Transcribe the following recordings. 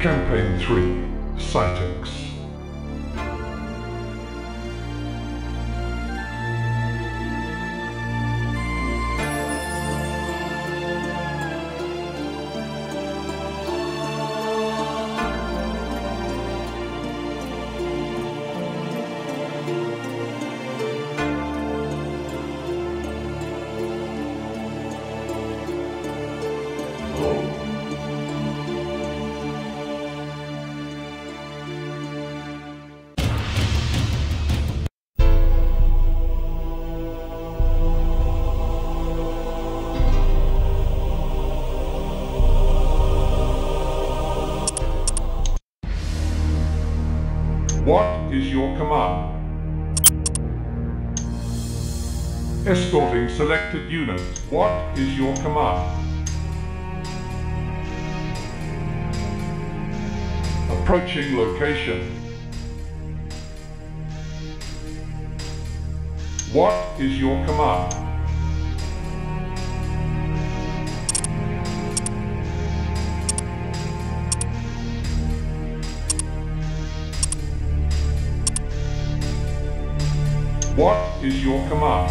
Campaign 3 Sightings. What is your command? Escorting selected units. What is your command? Approaching location. What is your command? Is your command?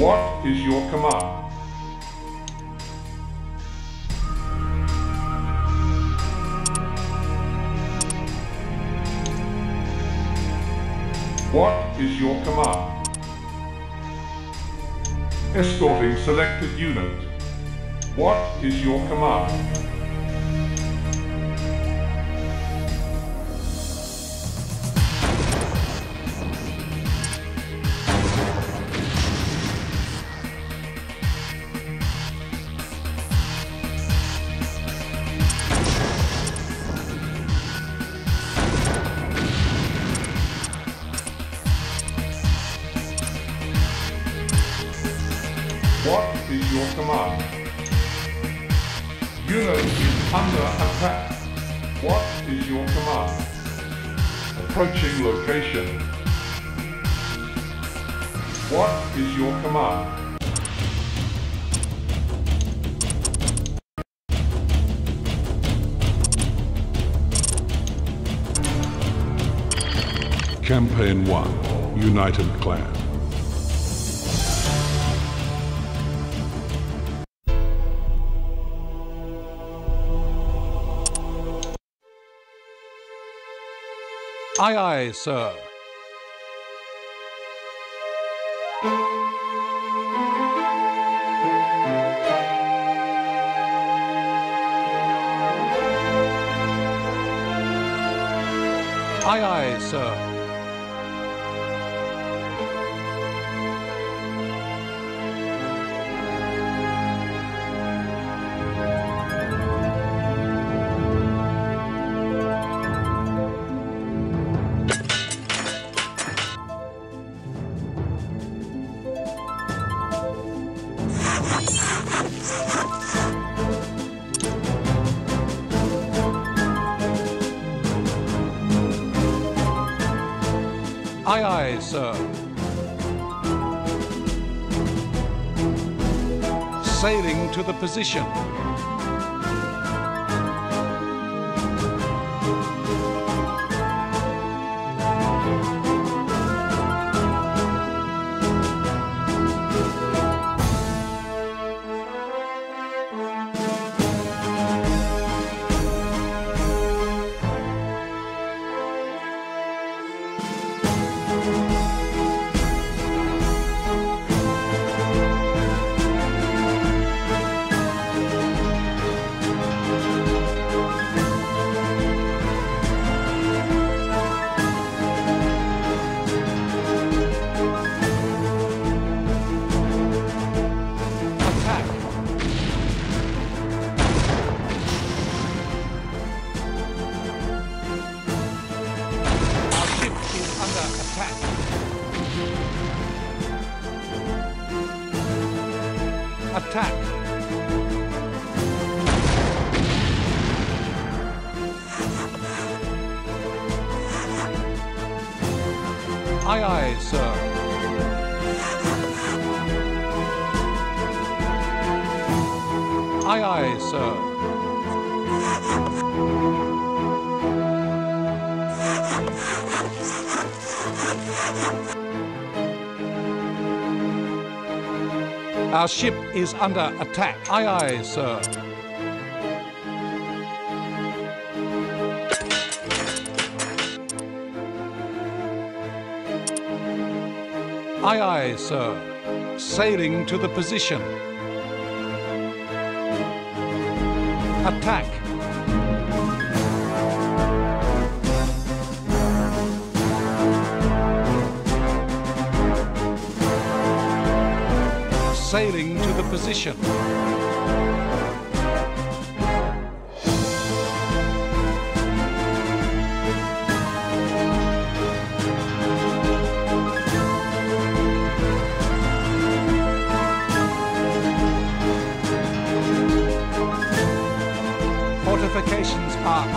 What is your command? What is your command? Escorting selected unit. What is your command? What is your command? Approaching location. What is your command? Campaign 1 United Clan. Aye, aye, sir. Aye, aye, sir. Sir. Sailing to the position. Aye, aye, sir. Aye, aye, sir. Our ship is under attack. Aye, aye, sir. Aye, aye, sir. Sailing to the position. Attack. Sailing to the position.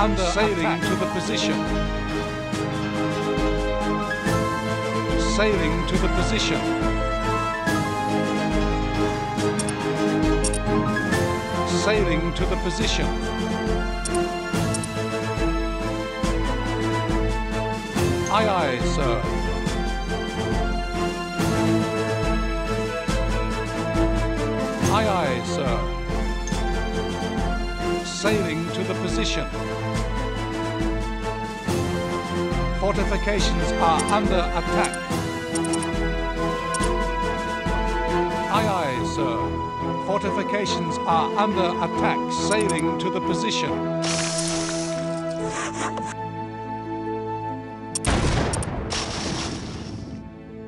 Under sailing attack. to the position. Sailing to the position. Sailing to the position. Aye, aye, sir. Aye, aye, sir. Sailing to the position. Fortifications are under attack. Aye, aye, sir. Fortifications are under attack. Sailing to the position.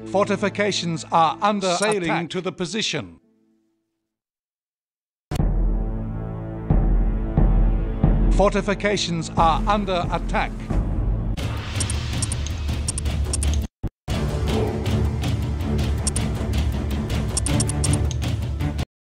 Fortifications are under sailing attack. to the position. Fortifications are under attack.